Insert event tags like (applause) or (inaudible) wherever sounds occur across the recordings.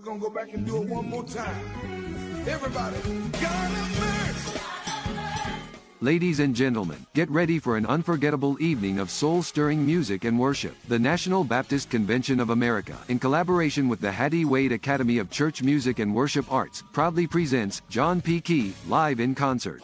We're gonna go back and do it one more time. Everybody. Ladies and gentlemen, get ready for an unforgettable evening of soul stirring music and worship. The National Baptist Convention of America, in collaboration with the Hattie Wade Academy of Church Music and Worship Arts, proudly presents John P. Kee live in concert.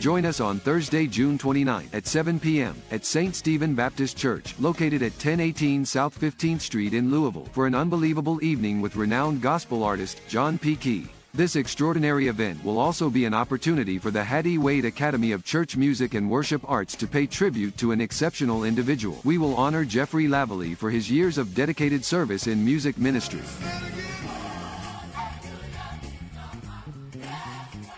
Join us on Thursday, June 29 at 7 p.m. at St. Stephen Baptist Church, located at 1018 South 15th Street in Louisville, for an unbelievable evening with renowned gospel artist John P. Kee. This extraordinary event will also be an opportunity for the Hattie Wade Academy of Church Music and Worship Arts to pay tribute to an exceptional individual. We will honor Jeffrey Lavalley for his years of dedicated service in music ministry.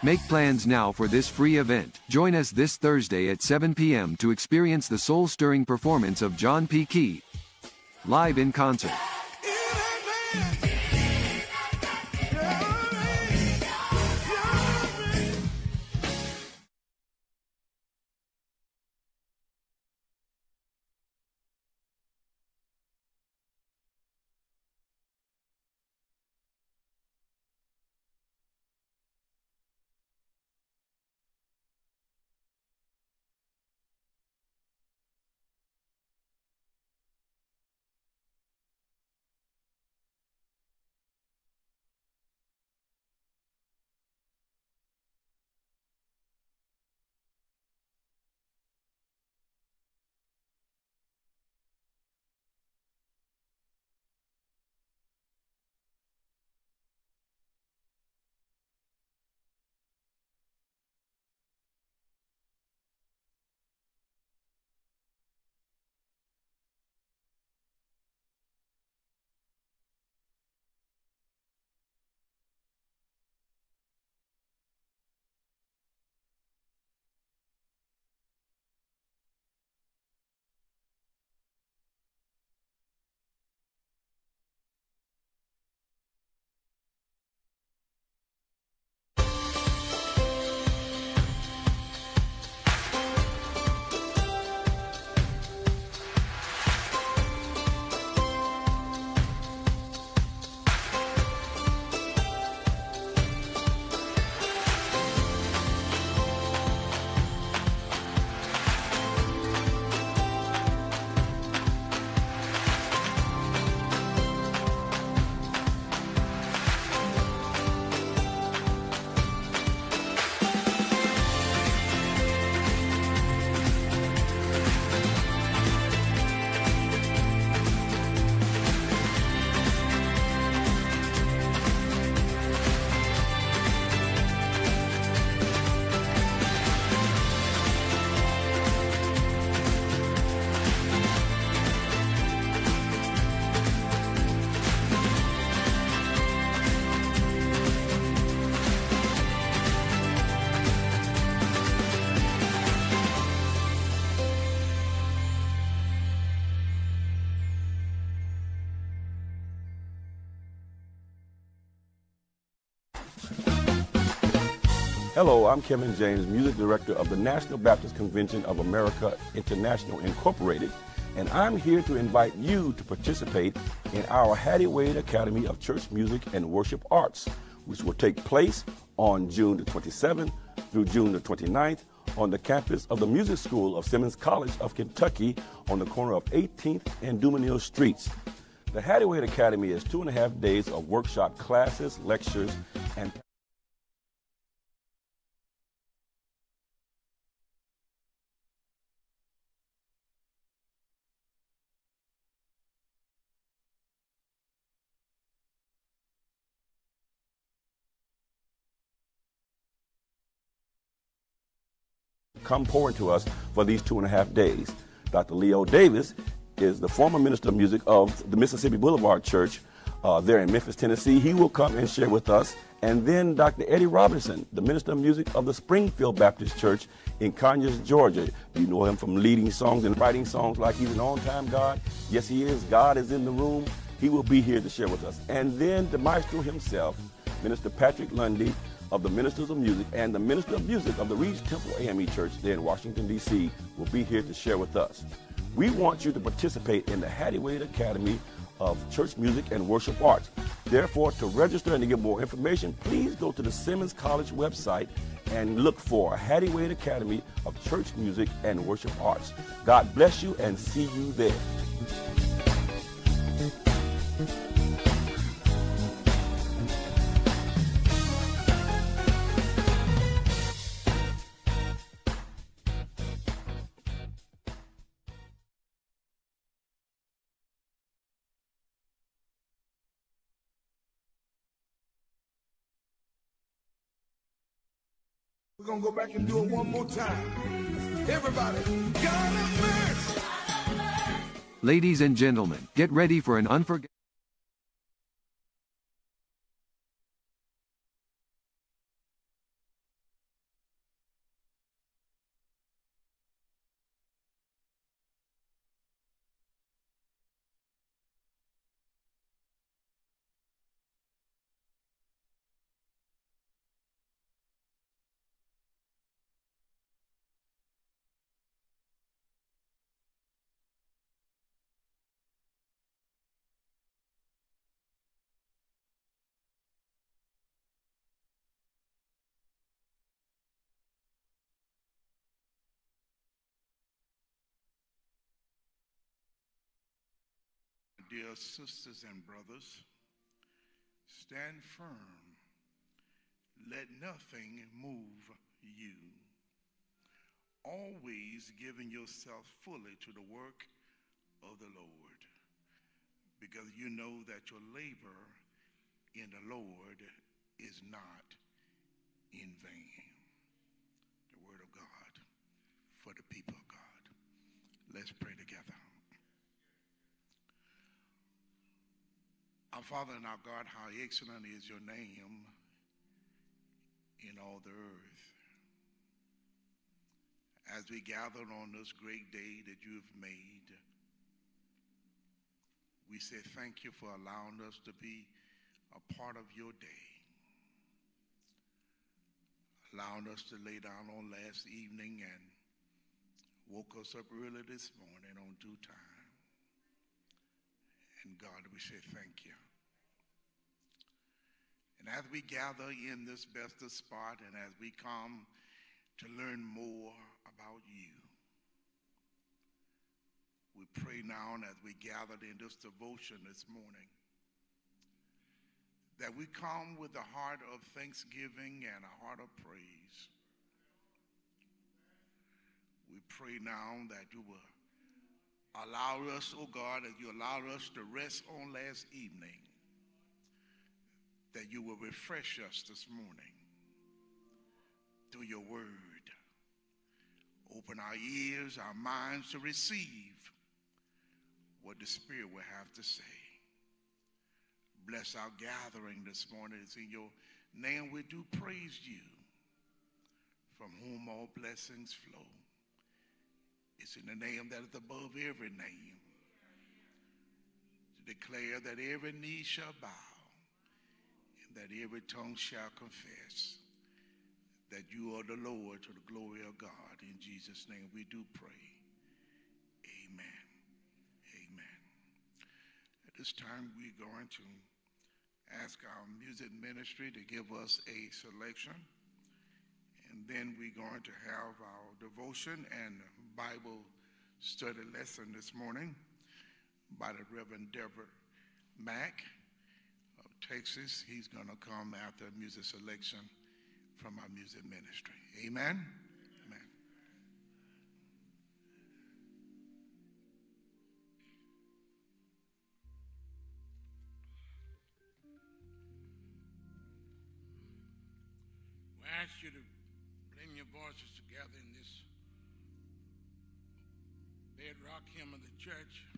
Make plans now for this free event. Join us this Thursday at 7 p.m. to experience the soul stirring performance of John P. Kee live in concert. Hello, I'm Kevin James, Music Director of the National Baptist Convention of America International Incorporated, and I'm here to invite you to participate in our Hattie Wade Academy of Church Music and Worship Arts, which will take place on June the 27th through June the 29th on the campus of the Music School of Simmons College of Kentucky on the corner of 18th and Dumesnil Streets. The Hattie Wade Academy is two and a half days of workshop classes, lectures, and come pour into us for these two and a half days. Dr. Leo Davis is the former minister of music of the Mississippi Boulevard Church uh, there in Memphis, Tennessee. He will come and share with us. And then Dr. Eddie Robinson, the minister of music of the Springfield Baptist Church in Conyers, Georgia. You know him from leading songs and writing songs like he's an on-time God. Yes, he is. God is in the room. He will be here to share with us. And then the maestro himself, Minister Patrick Lundy, of the Ministers of Music and the Minister of Music of the Reid's Temple AME Church there in Washington, D.C. will be here to share with us. We want you to participate in the Hattie Wade Academy of church music and worship arts. Therefore, to register and to get more information, please go to the Simmons College website and look for Hattie Wade Academy of Church Music and Worship Arts. God bless you and see you there. We're to go back and do it one more time. Everybody, God have mercy. Ladies and gentlemen, get ready for an unforgettable. Dear sisters and brothers, stand firm. Let nothing move you. Always giving yourself fully to the work of the Lord, because you know that your labor in the Lord is not in vain. The word of God for the people of God. Let's pray together. Our Father and our God, how excellent is your name in all the earth. As we gather on this great day that you have made, we say thank you for allowing us to be a part of your day. Allowing us to lay down on last evening and woke us up early this morning on due time. And God, we say thank you. And as we gather in this best of spot and as we come to learn more about you, we pray now and as we gathered in this devotion this morning that we come with a heart of thanksgiving and a heart of praise. We pray now that you will allow us, oh God, that you allowed us to rest on last evening, that you will refresh us this morning through your word. Open our ears, our minds to receive what the Spirit will have to say. Bless our gathering this morning. It's in your name we do praise you, from whom all blessings flow. It's in the name that is above every name. To declare that every knee shall bow that every tongue shall confess that you are the Lord to the glory of God. In Jesus' name we do pray. Amen. Amen. At this time, we're going to ask our music ministry to give us a selection. And then we're going to have our devotion and Bible study lesson this morning by the Reverend Deborah Mack. Texas. He's going to come after music selection from our music ministry. Amen. We ask you to blend your voices together in this bedrock hymn of the church.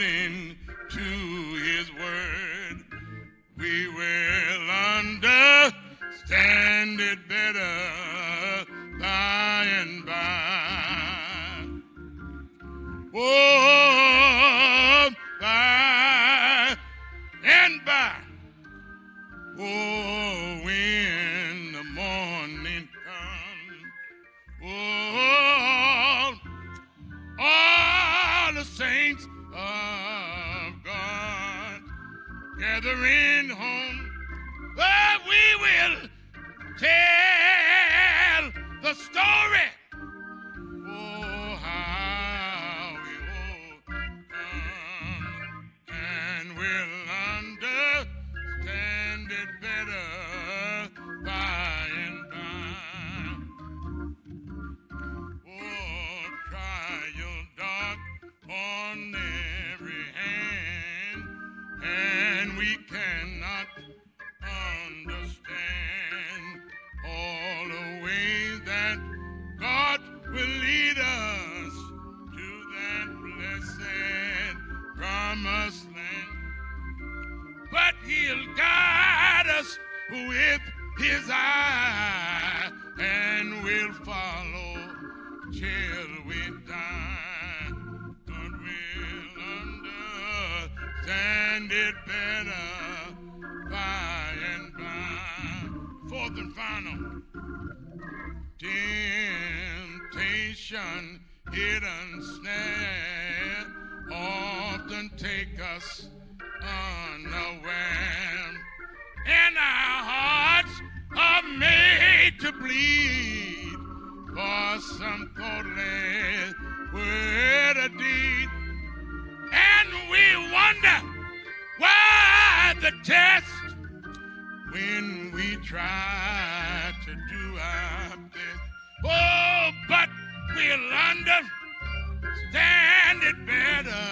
According His eye, and we'll follow till we die. But we'll understand it better by and by. Fourth and final. Temptation, hidden snare, often take us bleed for some thoughtless word or deed. And we wonder why the test when we try to do our best. Oh, but we'll understand it better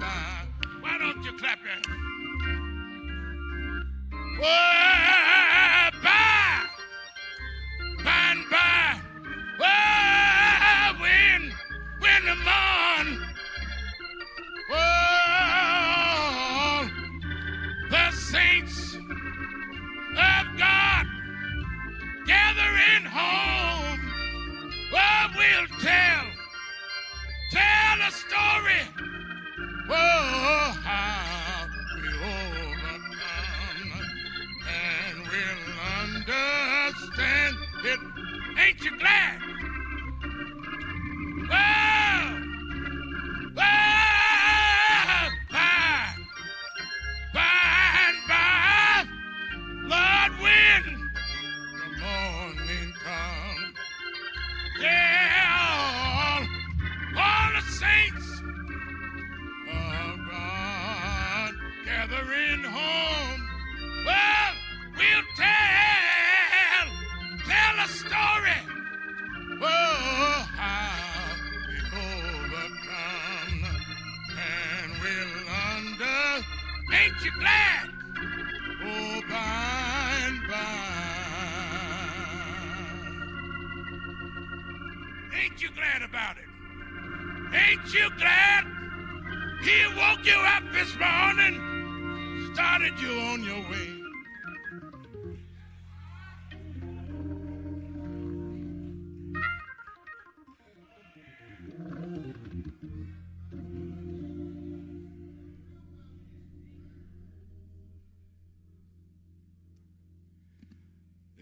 by. Why don't you clap your hands? Oh, the morn. Oh, the saints of God gathering home. Oh, we'll tell, tell a story. Oh, how we overcome, and we'll understand it. Ain't you glad? You glad? He woke you up this morning, started you on your way.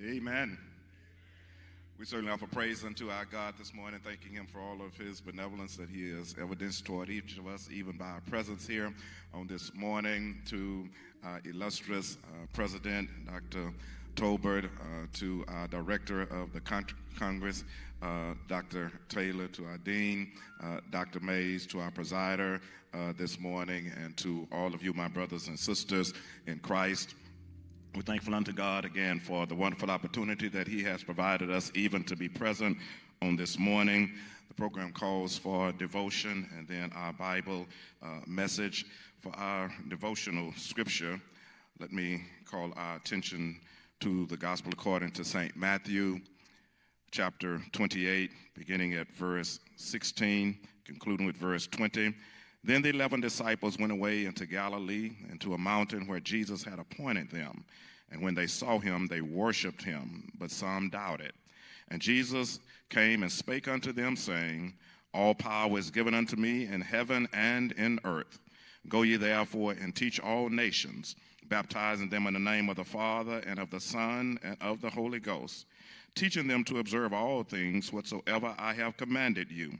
Amen. We certainly offer praise unto our God this morning, thanking Him for all of His benevolence that He has evidenced toward each of us, even by our presence here on this morning. To our illustrious uh, President, Dr. Tolbert, uh, to our Director of the Con- Congress, uh, Dr. Taylor, to our Dean, uh, Dr. Mays, to our presider uh, this morning, and to all of you, my brothers and sisters in Christ. We're thankful unto God again for the wonderful opportunity that He has provided us, even to be present on this morning. The program calls for devotion and then our Bible uh, message. For our devotional scripture, let me call our attention to the Gospel according to St. Matthew, chapter 28, beginning at verse 16, concluding with verse 20. Then the eleven disciples went away into Galilee, into a mountain where Jesus had appointed them. And when they saw him, they worshipped him, but some doubted. And Jesus came and spake unto them, saying, All power is given unto me in heaven and in earth. Go ye therefore and teach all nations, baptizing them in the name of the Father, and of the Son, and of the Holy Ghost, teaching them to observe all things whatsoever I have commanded you.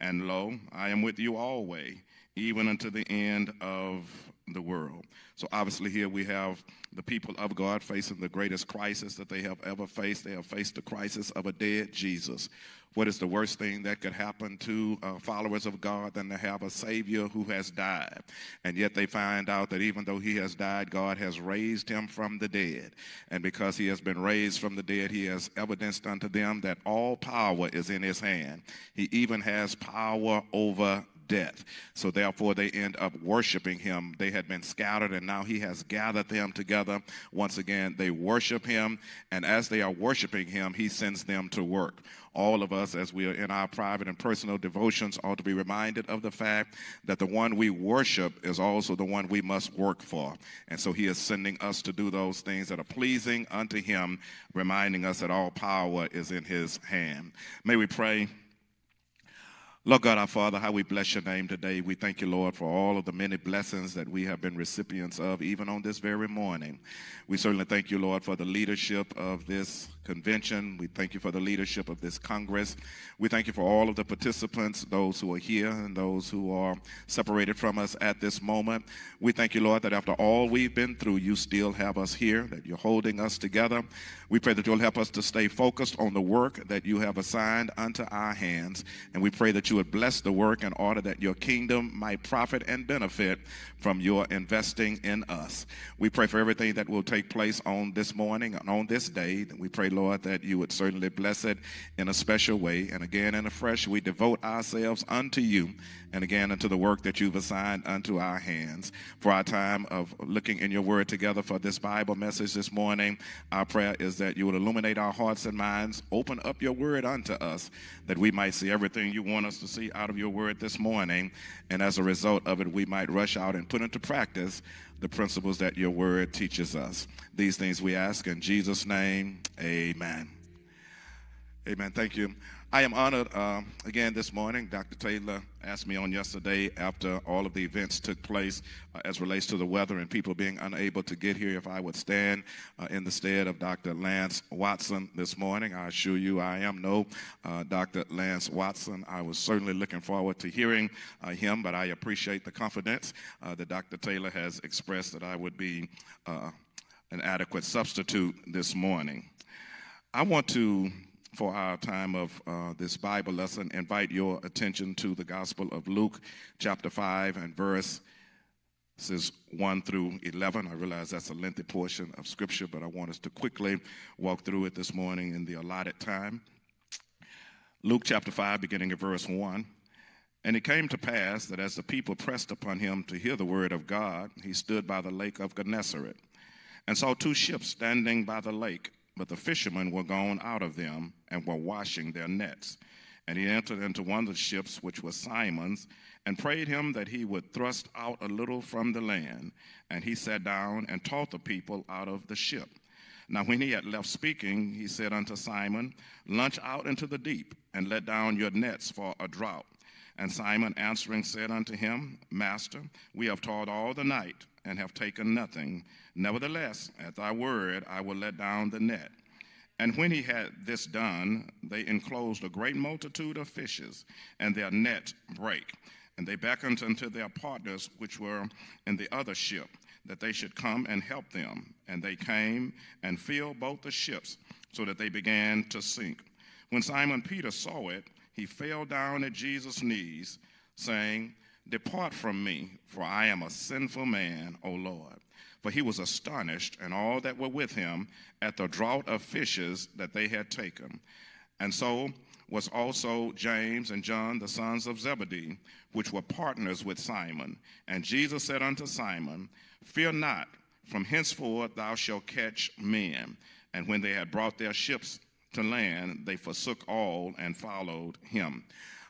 And lo, I am with you always, even unto the end of the world. So obviously here we have the people of God facing the greatest crisis that they have ever faced. They have faced the crisis of a dead Jesus. What is the worst thing that could happen to uh, followers of God than to have a Savior who has died? And yet they find out that even though he has died, God has raised him from the dead. And because he has been raised from the dead, he has evidenced unto them that all power is in his hand. He even has power over death. So therefore, they end up worshiping him. They had been scattered, and now he has gathered them together. Once again, they worship him, and as they are worshiping him, he sends them to work. All of us, as we are in our private and personal devotions, ought to be reminded of the fact that the one we worship is also the one we must work for. And so he is sending us to do those things that are pleasing unto him, reminding us that all power is in his hand. May we pray. Lord God, our Father, how we bless your name today. We thank you, Lord, for all of the many blessings that we have been recipients of, even on this very morning. We certainly thank you, Lord, for the leadership of this convention. We thank you for the leadership of this Congress. We thank you for all of the participants, those who are here and those who are separated from us at this moment. We thank you, Lord, that after all we've been through, you still have us here, that you're holding us together. We pray that you'll help us to stay focused on the work that you have assigned unto our hands. And we pray that you would bless the work in order that your kingdom might profit and benefit from your investing in us. We pray for everything that will take place on this morning and on this day. We pray, Lord, that you would certainly bless it in a special way. And again, and afresh, we devote ourselves unto you and again unto the work that you've assigned unto our hands. For our time of looking in your word together for this Bible message this morning, our prayer is that you would illuminate our hearts and minds, open up your word unto us, that we might see everything you want us to see out of your word this morning. And as a result of it, we might rush out and put into practice the principles that your word teaches us. These things we ask in Jesus' name. Amen. Amen. Thank you. I am honored uh, again this morning. Dr. Taylor asked me on yesterday after all of the events took place uh, as relates to the weather and people being unable to get here if I would stand uh, in the stead of Dr. Lance Watson this morning. I assure you I am no uh, Dr. Lance Watson. I was certainly looking forward to hearing uh, him, but I appreciate the confidence uh, that Dr. Taylor has expressed that I would be an adequate substitute this morning. I want to for our time of uh, this Bible lesson, invite your attention to the Gospel of Luke, chapter 5, and verse says 1 through 11. I realize that's a lengthy portion of Scripture, but I want us to quickly walk through it this morning in the allotted time. Luke chapter 5, beginning at verse 1. And it came to pass that as the people pressed upon him to hear the word of God, he stood by the lake of Gennesaret and saw two ships standing by the lake but the fishermen were gone out of them and were washing their nets. And he entered into one of the ships, which was Simon's, and prayed him that he would thrust out a little from the land. And he sat down and taught the people out of the ship. Now, when he had left speaking, he said unto Simon, Launch out into the deep, and let down your nets for a draught. And Simon answering said unto him, Master, we have toiled all the night and have taken nothing. Nevertheless, at thy word I will let down the net. And when he had this done, they enclosed a great multitude of fishes, and their net brake. And they beckoned unto their partners which were in the other ship, that they should come and help them. And they came and filled both the ships, so that they began to sink. When Simon Peter saw it, he fell down at Jesus' knees, saying, Depart from me, for I am a sinful man, O Lord. For he was astonished, and all that were with him, at the draught of fishes that they had taken. And so was also James and John, the sons of Zebedee, which were partners with Simon. And Jesus said unto Simon, Fear not, from henceforth thou shalt catch men. And when they had brought their ships to land, they forsook all and followed him.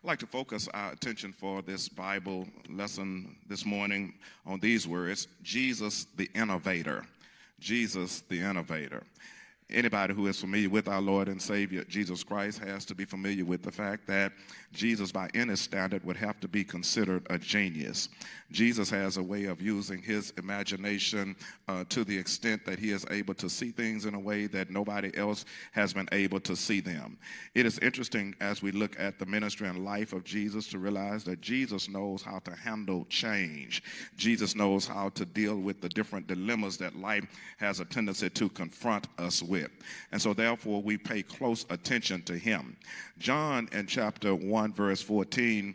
I'd like to focus our attention for this Bible lesson this morning on these words Jesus the innovator. Jesus the innovator. Anybody who is familiar with our Lord and Savior Jesus Christ has to be familiar with the fact that Jesus, by any standard, would have to be considered a genius. Jesus has a way of using his imagination uh, to the extent that he is able to see things in a way that nobody else has been able to see them. It is interesting as we look at the ministry and life of Jesus to realize that Jesus knows how to handle change. Jesus knows how to deal with the different dilemmas that life has a tendency to confront us with. And so, therefore, we pay close attention to him. John in chapter 1, verse 14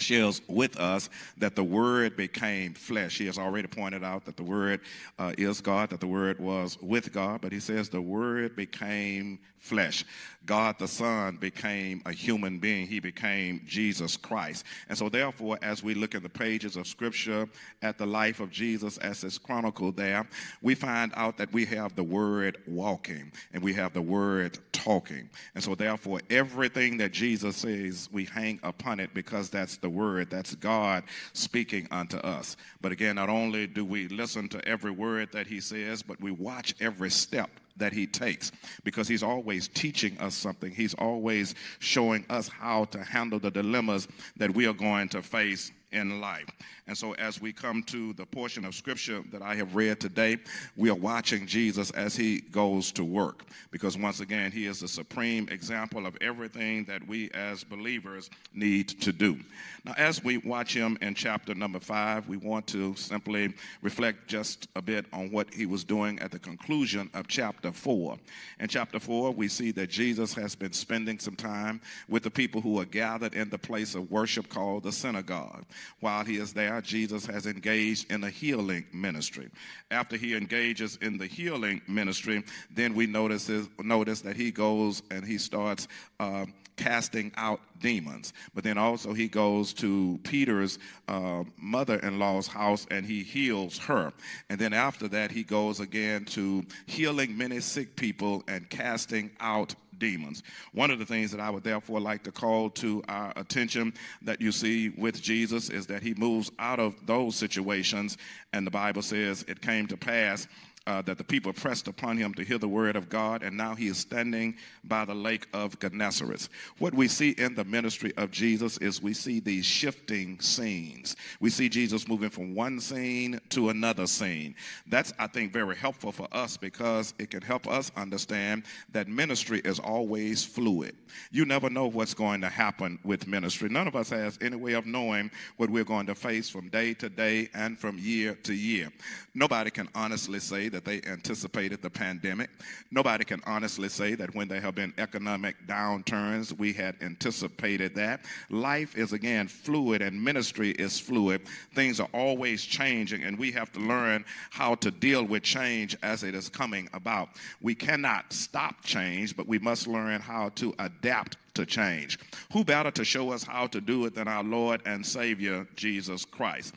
shares with us that the Word became flesh. He has already pointed out that the Word uh, is God, that the Word was with God, but he says the Word became flesh. God the Son became a human being. He became Jesus Christ. And so, therefore, as we look in the pages of Scripture at the life of Jesus as it's chronicled there, we find out that we have the Word walking and we have the Word talking. And so, therefore, everything that Jesus says, we hang upon it because that's the Word, that's God speaking unto us. But again, not only do we listen to every word that He says, but we watch every step that he takes because he's always teaching us something. He's always showing us how to handle the dilemmas that we are going to face in life. And so, as we come to the portion of scripture that I have read today, we are watching Jesus as he goes to work. Because once again, he is the supreme example of everything that we as believers need to do. Now, as we watch him in chapter number five, we want to simply reflect just a bit on what he was doing at the conclusion of chapter four. In chapter four, we see that Jesus has been spending some time with the people who are gathered in the place of worship called the synagogue. While he is there, Jesus has engaged in a healing ministry. After he engages in the healing ministry, then we notice, notice that he goes and he starts uh, casting out demons. But then also he goes to Peter's uh, mother in law's house and he heals her. And then after that, he goes again to healing many sick people and casting out demons. One of the things that I would therefore like to call to our attention that you see with Jesus is that he moves out of those situations, and the Bible says it came to pass uh, that the people pressed upon him to hear the word of God, and now he is standing by the lake of Gennesaret. What we see in the ministry of Jesus is we see these shifting scenes. We see Jesus moving from one scene to another scene. That's, I think, very helpful for us because it can help us understand that ministry is always fluid. You never know what's going to happen with ministry. None of us has any way of knowing what we're going to face from day to day and from year to year. Nobody can honestly say that they anticipated the pandemic. Nobody can honestly say that when there have been economic downturns, we had anticipated that. Life is again fluid and ministry is fluid. Things are always changing, and we have to learn how to deal with change as it is coming about. We cannot stop change, but we must learn how to adapt to change. Who better to show us how to do it than our Lord and Savior, Jesus Christ?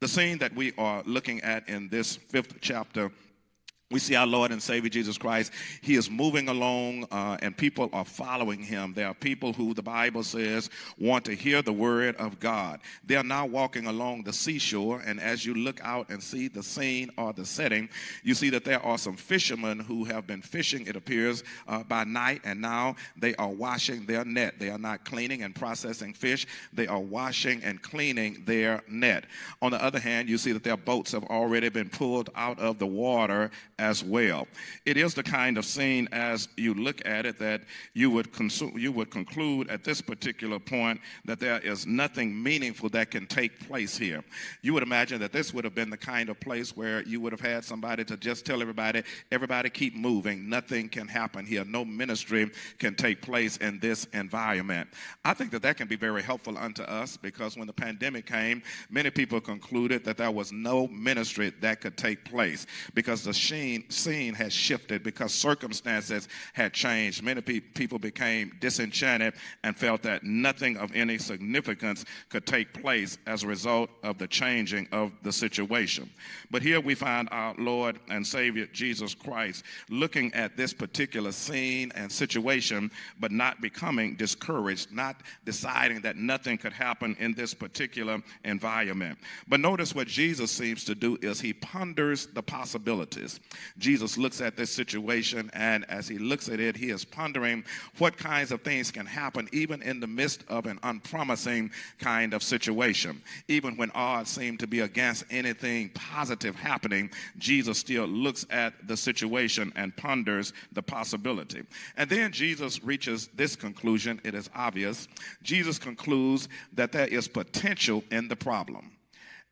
The scene that we are looking at in this fifth chapter we see our Lord and Savior Jesus Christ. He is moving along, uh, and people are following him. There are people who the Bible says want to hear the word of God. They are now walking along the seashore, and as you look out and see the scene or the setting, you see that there are some fishermen who have been fishing, it appears, uh, by night, and now they are washing their net. They are not cleaning and processing fish, they are washing and cleaning their net. On the other hand, you see that their boats have already been pulled out of the water as well. It is the kind of scene, as you look at it, that you would, consume, you would conclude at this particular point that there is nothing meaningful that can take place here. You would imagine that this would have been the kind of place where you would have had somebody to just tell everybody, everybody keep moving. Nothing can happen here. No ministry can take place in this environment. I think that that can be very helpful unto us because when the pandemic came, many people concluded that there was no ministry that could take place because the scene, scene has shifted, because circumstances had changed. Many pe- people became disenchanted and felt that nothing of any significance could take place as a result of the changing of the situation. But here we find our Lord and Savior Jesus Christ looking at this particular scene and situation, but not becoming discouraged, not deciding that nothing could happen in this particular environment. But notice what Jesus seems to do is he ponders the possibilities. Jesus looks at this situation, and as he looks at it, he is pondering what kinds of things can happen even in the midst of an unpromising kind of situation. Even when odds seem to be against anything positive happening, Jesus still looks at the situation and ponders the possibility. And then Jesus reaches this conclusion. It is obvious. Jesus concludes that there is potential in the problem.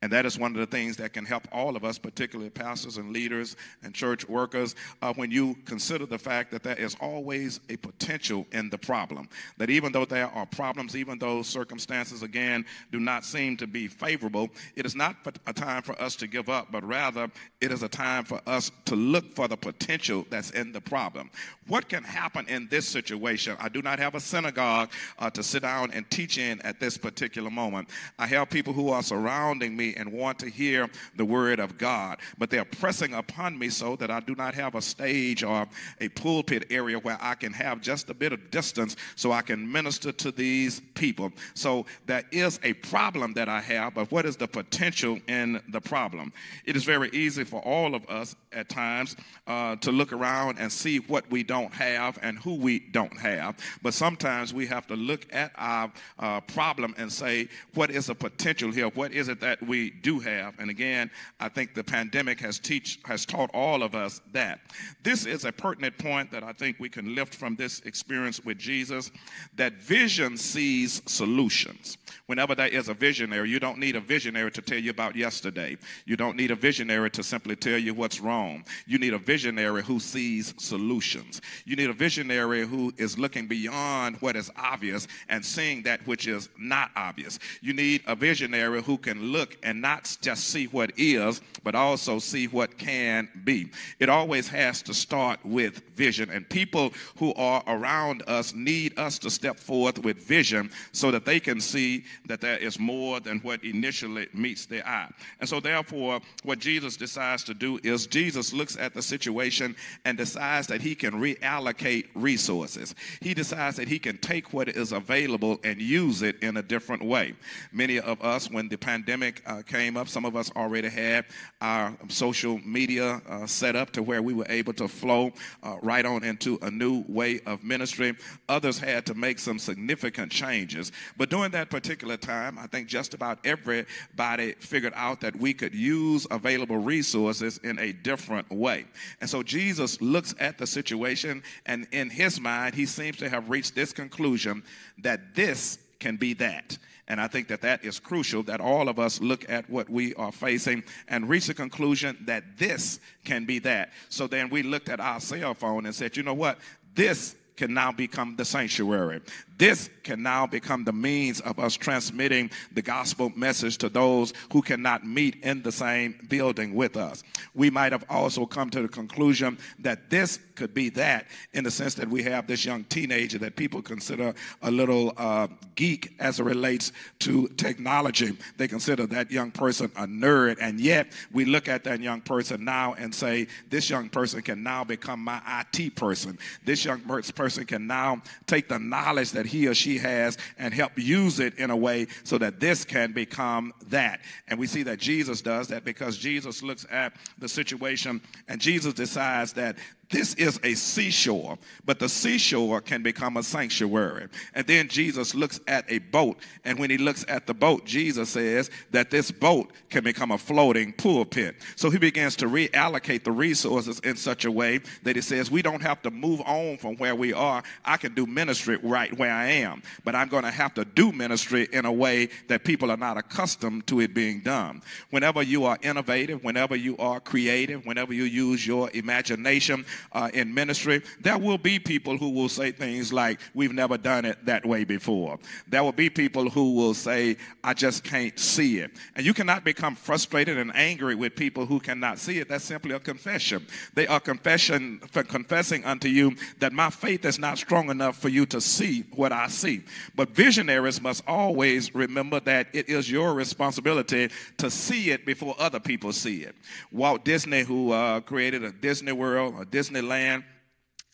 And that is one of the things that can help all of us, particularly pastors and leaders and church workers, uh, when you consider the fact that there is always a potential in the problem. That even though there are problems, even though circumstances, again, do not seem to be favorable, it is not a time for us to give up, but rather it is a time for us to look for the potential that's in the problem. What can happen in this situation? I do not have a synagogue uh, to sit down and teach in at this particular moment. I have people who are surrounding me and want to hear the word of God, but they're pressing upon me so that I do not have a stage or a pulpit area where I can have just a bit of distance so I can minister to these people. So that is a problem that I have, but what is the potential in the problem? It is very easy for all of us at times uh, to look around and see what we don't have and who we don't have. But sometimes we have to look at our uh, problem and say, what is the potential here? What is it that we do have. And again, I think the pandemic has teach has taught all of us that. This is a pertinent point that I think we can lift from this experience with Jesus that vision sees solutions. Whenever there is a visionary, you don't need a visionary to tell you about yesterday. You don't need a visionary to simply tell you what's wrong. You need a visionary who sees solutions. You need a visionary who is looking beyond what is obvious and seeing that which is not obvious. You need a visionary who can look and not just see what is, but also see what can be. It always has to start with vision, and people who are around us need us to step forth with vision so that they can see that there is more than what initially meets their eye. And so, therefore, what Jesus decides to do is Jesus looks at the situation and decides that he can reallocate resources. He decides that he can take what is available and use it in a different way. Many of us, when the pandemic uh, came up, some of us already had our social media uh, set up to where we were able to flow uh, right on into a new way of ministry. Others had to make some significant changes. But during that particular time, I think just about everybody figured out that we could use available resources in a different way. And so Jesus looks at the situation, and in his mind, he seems to have reached this conclusion that this can be that. And I think that that is crucial that all of us look at what we are facing and reach the conclusion that this can be that. So then we looked at our cell phone and said, you know what? This can now become the sanctuary. This can now become the means of us transmitting the gospel message to those who cannot meet in the same building with us. We might have also come to the conclusion that this could be that in the sense that we have this young teenager that people consider a little uh, geek as it relates to technology. They consider that young person a nerd, and yet we look at that young person now and say, this young person can now become my IT person. This young person can now take the knowledge that he or she has and help use it in a way so that this can become that. And we see that Jesus does that because Jesus looks at the situation and Jesus decides that this is a seashore, but the seashore can become a sanctuary. And then Jesus looks at a boat, and when he looks at the boat, Jesus says that this boat can become a floating pulpit. So he begins to reallocate the resources in such a way that he says, We don't have to move on from where we are. I can do ministry right where I am, but I'm going to have to do ministry in a way that people are not accustomed to it being done. Whenever you are innovative, whenever you are creative, whenever you use your imagination uh, in ministry, there will be people who will say things like, We've never done it that way before. There will be people who will say, I just can't see it. And you cannot become frustrated and angry with people who cannot see it. That's simply a confession. They are confession, confessing unto you that my faith is not strong enough for you to see what I see. But visionaries must always remember that it is your responsibility to see it before other people see it. Walt Disney, who uh, created a Disney World, a Disneyland,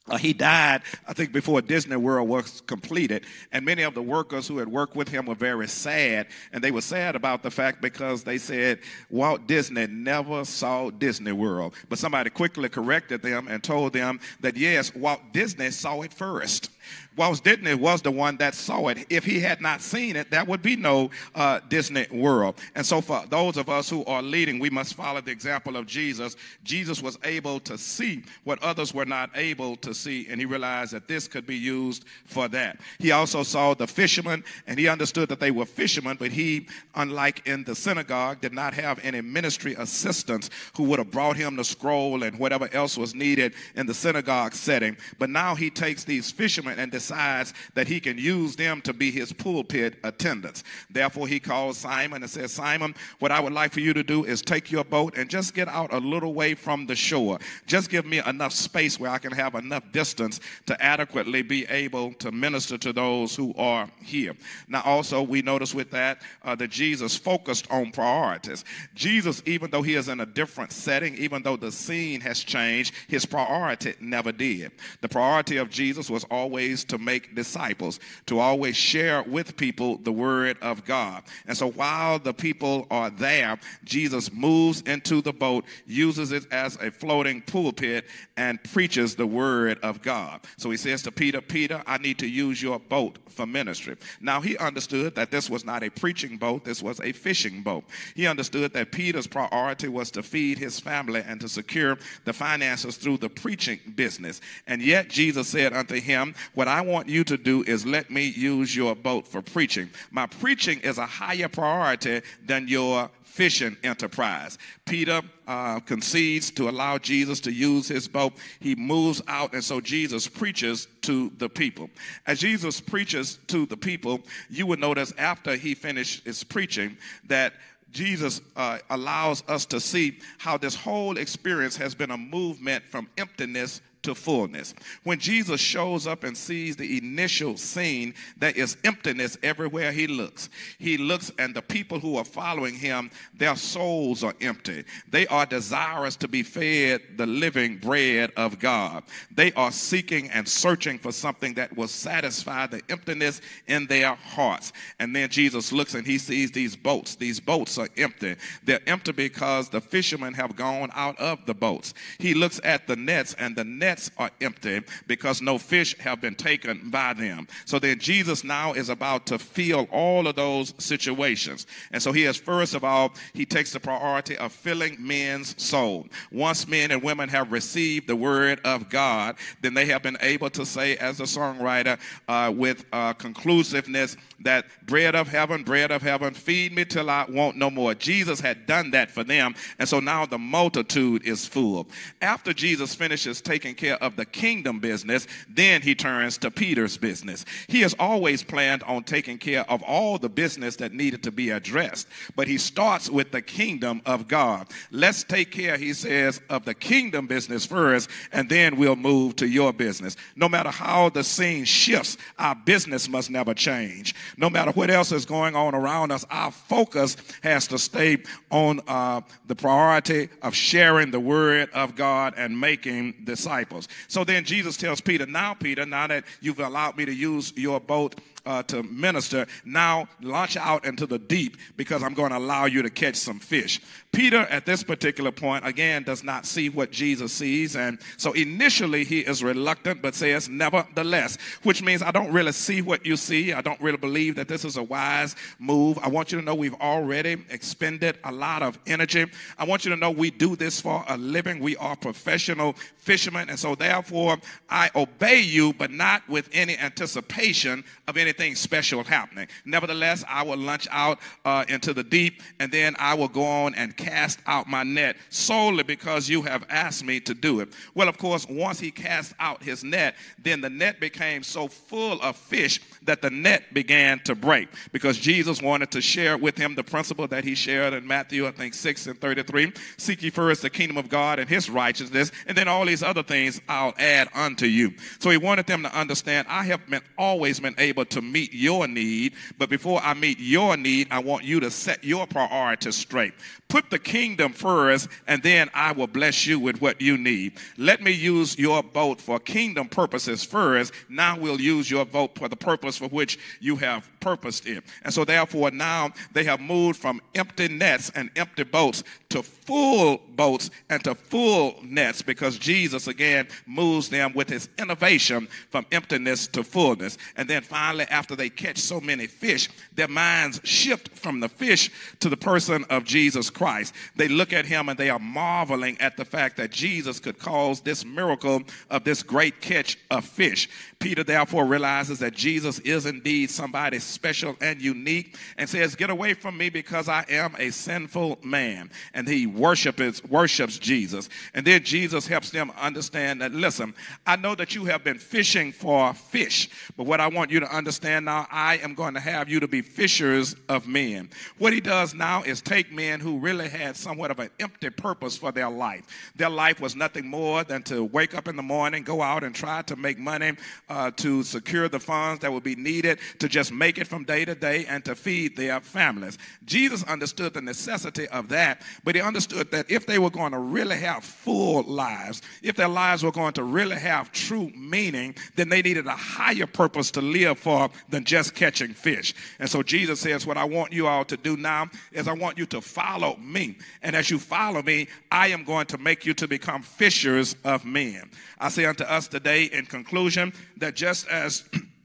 uh, he died, I think, before Disney World was completed. And many of the workers who had worked with him were very sad. And they were sad about the fact because they said Walt Disney never saw Disney World. But somebody quickly corrected them and told them that, yes, Walt Disney saw it first. Walt Disney was the one that saw it. If he had not seen it, there would be no uh, Disney World. And so, for those of us who are leading, we must follow the example of Jesus. Jesus was able to see what others were not able to see, and he realized that this could be used for that. He also saw the fishermen, and he understood that they were fishermen, but he, unlike in the synagogue, did not have any ministry assistants who would have brought him the scroll and whatever else was needed in the synagogue setting. But now he takes these fishermen and decides that he can use them to be his pulpit attendants. Therefore, he calls Simon and says, Simon, what I would like for you to do is take your boat and just get out a little way from the shore. Just give me enough space where I can have enough distance to adequately be able to minister to those who are here. Now, also, we notice with that uh, that Jesus focused on priorities. Jesus, even though he is in a different setting, even though the scene has changed, his priority never did. The priority of Jesus was always always to make disciples, to always share with people the word of God. And so while the people are there, Jesus moves into the boat, uses it as a floating pulpit, and preaches the word of God. So he says to Peter, Peter, I need to use your boat for ministry. Now he understood that this was not a preaching boat, this was a fishing boat. He understood that Peter's priority was to feed his family and to secure the finances through the preaching business. And yet Jesus said unto him, what I want you to do is let me use your boat for preaching. My preaching is a higher priority than your fishing enterprise. Peter uh, concedes to allow Jesus to use his boat. He moves out, and so Jesus preaches to the people. As Jesus preaches to the people, you would notice after he finished his preaching that Jesus uh, allows us to see how this whole experience has been a movement from emptiness to fullness. When Jesus shows up and sees the initial scene, there is emptiness everywhere he looks. He looks, and the people who are following him, their souls are empty. They are desirous to be fed the living bread of God. They are seeking and searching for something that will satisfy the emptiness in their hearts. And then Jesus looks and he sees these boats. These boats are empty. They're empty because the fishermen have gone out of the boats. He looks at the nets, and the nets nets are empty because no fish have been taken by them. So then Jesus now is about to fill all of those situations. And so he has, first of all, he takes the priority of filling men's soul. Once men and women have received the word of God, then they have been able to say, as a songwriter, uh, with uh, conclusiveness, that bread of heaven, bread of heaven, feed me till I want no more. Jesus had done that for them. And so now the multitude is full. After Jesus finishes taking care of the kingdom business, then he turns to Peter's business. He has always planned on taking care of all the business that needed to be addressed, but he starts with the kingdom of God. Let's take care, he says, of the kingdom business first, and then we'll move to your business. No matter how the scene shifts, our business must never change. No matter what else is going on around us, our focus has to stay on uh, the priority of sharing the word of God and making disciples disciples. So then Jesus tells Peter, Now, Peter, now that you've allowed me to use your boat uh, to minister. Now launch out into the deep because I'm going to allow you to catch some fish. Peter, at this particular point, again, does not see what Jesus sees. And so initially he is reluctant, but says, nevertheless, which means I don't really see what you see. I don't really believe that this is a wise move. I want you to know we've already expended a lot of energy. I want you to know we do this for a living. We are professional fishermen. And so therefore I obey you, but not with any anticipation of anything special happening. Nevertheless, I will launch out uh, into the deep and then I will go on and cast out my net solely because you have asked me to do it. Well, of course, once he cast out his net, then the net became so full of fish that the net began to break because Jesus wanted to share with him the principle that he shared in Matthew, I think 6 and 33. Seek ye first the kingdom of God and his righteousness, and then all these other things I'll add unto you. So he wanted them to understand I have been always been able to meet your need, but before I meet your need, I want you to set your priorities straight. Put the kingdom first, and then I will bless you with what you need. Let me use your boat for kingdom purposes first. Now we'll use your boat for the purpose for which you have purposed it. And so, therefore, now they have moved from empty nets and empty boats to full boats and to full nets because Jesus again moves them with his innovation from emptiness to fullness. And then finally, after they catch so many fish, their minds shift from the fish to the person of Jesus Christ. They look at him and they are marveling at the fact that Jesus could cause this miracle of this great catch of fish. Peter therefore realizes that Jesus is indeed somebody special and unique and says, Get away from me because I am a sinful man. And he worships, worships Jesus. And then Jesus helps them understand that, listen, I know that you have been fishing for fish, but what I want you to understand now, I am going to have you to be fishers of men. What he does now is take men who really had somewhat of an empty purpose for their life. Their life was nothing more than to wake up in the morning, go out and try to make money uh, to secure the funds that would be needed to just make it from day to day and to feed their families. Jesus understood the necessity of that, but he understood that if they were going to really have full lives, if their lives were going to really have true meaning, then they needed a higher purpose to live for than just catching fish. And so Jesus says, What I want you all to do now is I want you to follow me. And as you follow me, I am going to make you to become fishers of men. I say unto us today, in conclusion, that just as (clears throat)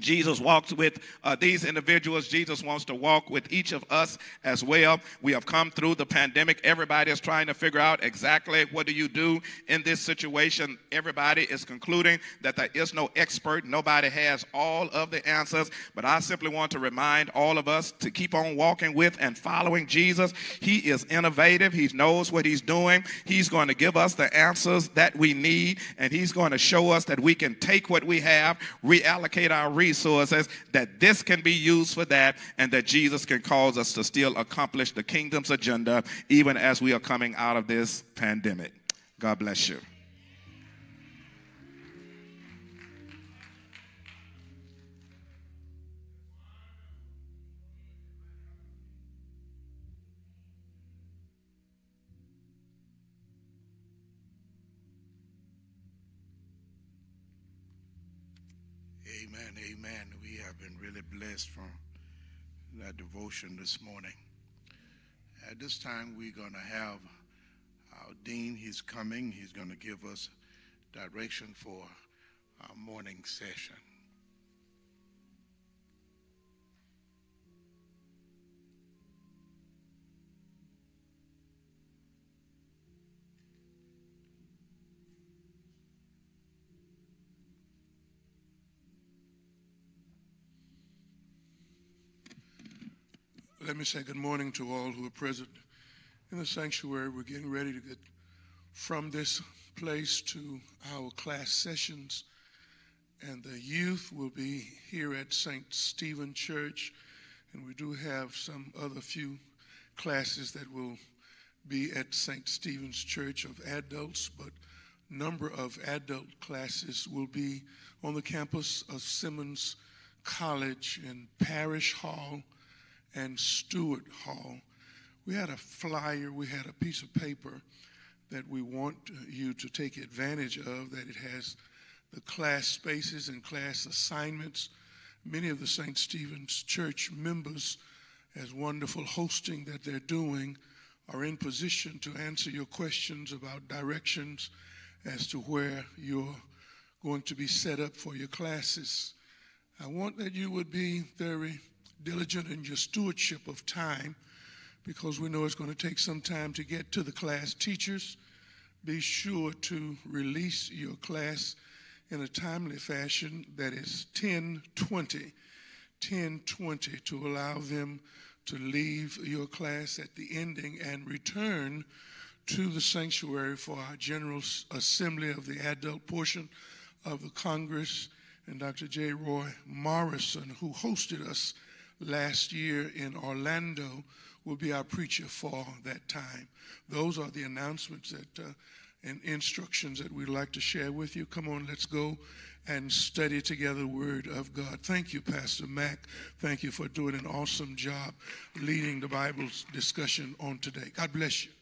Jesus walks with uh, these individuals. Jesus wants to walk with each of us as well. We have come through the pandemic. Everybody is trying to figure out exactly what do you do in this situation. Everybody is concluding that there is no expert. Nobody has all of the answers. But I simply want to remind all of us to keep on walking with and following Jesus. He is innovative. He knows what he's doing. He's going to give us the answers that we need. And he's going to show us that we can take what we have, reallocate our resources resources, that this can be used for that, and that Jesus can cause us to still accomplish the kingdom's agenda even as we are coming out of this pandemic. God bless you. Amen. We have been really blessed from that devotion this morning. At this time, we're going to have our dean. He's coming. He's going to give us direction for our morning session. Let me say good morning to all who are present in the sanctuary. We're getting ready to get from this place to our class sessions, and the youth will be here at St. Stephen Church, and we do have some other few classes that will be at St. Stephen's Church of adults, but number of adult classes will be on the campus of Simmons College in Parish Hall and Stewart Hall. We had a flyer, we had a piece of paper that we want uh, you to take advantage of, that it has the class spaces and class assignments many of the St. Stephen's Church members, as wonderful hosting that they're doing, are in position to answer your questions about directions as to where you're going to be set up for your classes. I want that you would be very diligent in your stewardship of time because we know it's going to take some time to get to the class. Teachers, be sure to release your class in a timely fashion that is 1020 1020 to allow them to leave your class at the ending and return to the sanctuary for our general assembly of the adult portion of the congress. And dr j. Roy morrison who hosted us last year in orlando will be our preacher for that time those are the announcements that uh, and instructions that we'd like to share with you. Come on, let's go and study together the Word of God. Thank you, Pastor Mack. Thank you for doing an awesome job leading the Bible's discussion on today. God bless you.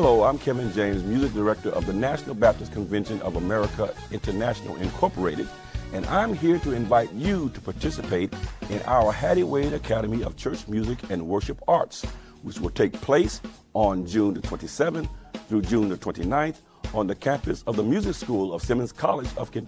Hello, I'm Kevin James, Music Director of the National Baptist Convention of America International Incorporated, and I'm here to invite you to participate in our Hattie Wade Academy of Church Music and Worship Arts, which will take place on June the 27th through June the 29th on the campus of the Music School of Simmons College of Kentucky.